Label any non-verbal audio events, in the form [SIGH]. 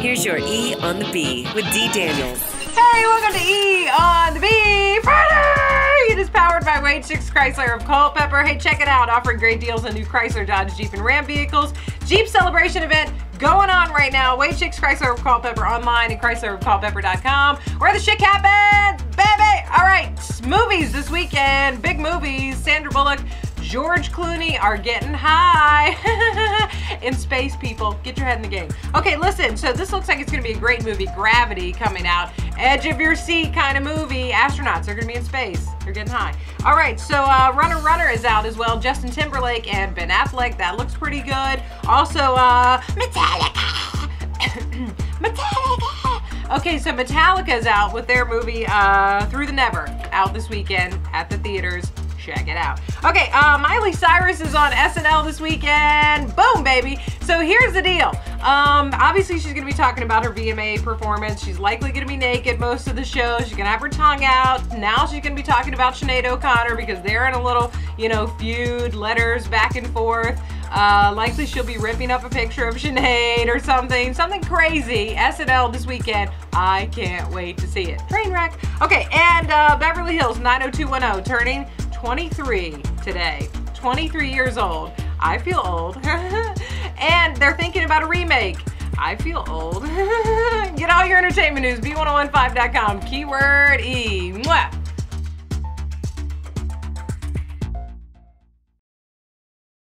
Here's your E on the B with Dee Daniels. Hey, welcome to E on the B Friday. It is powered by Wade Schick's Chrysler of Culpeper. Hey, check it out, offering great deals on new Chrysler, Dodge, Jeep, and Ram vehicles. Jeep celebration event going on right now. Wade Schick's Chrysler of Culpeper online at chryslerofculpeper.com, where the shit happens, baby. All right, movies this weekend, big movies. Sandra Bullock. George Clooney are getting high [LAUGHS] in space, people. Get your head in the game. Okay, listen. So this looks like it's going to be a great movie. Gravity coming out. Edge of your seat kind of movie. Astronauts are going to be in space. They're getting high. All right. So uh, Runner Runner is out as well. Justin Timberlake and Ben Affleck. That looks pretty good. Also, uh, Metallica. [COUGHS] Metallica. Okay, so Metallica is out with their movie uh, Through the Never out this weekend at the theaters check it out. Okay, uh, Miley Cyrus is on SNL this weekend. Boom, baby. So here's the deal. Um, obviously, she's going to be talking about her VMA performance. She's likely going to be naked most of the show. She's going to have her tongue out. Now she's going to be talking about Sinead O'Connor because they're in a little, you know, feud, letters back and forth. Uh, likely she'll be ripping up a picture of Sinead or something. Something crazy. SNL this weekend. I can't wait to see it. Train wreck. Okay, and uh, Beverly Hills 90210 turning 23 today. 23 years old. I feel old. [LAUGHS] and they're thinking about a remake. I feel old. [LAUGHS] Get all your entertainment news, b1015.com, keyword E. Mwah.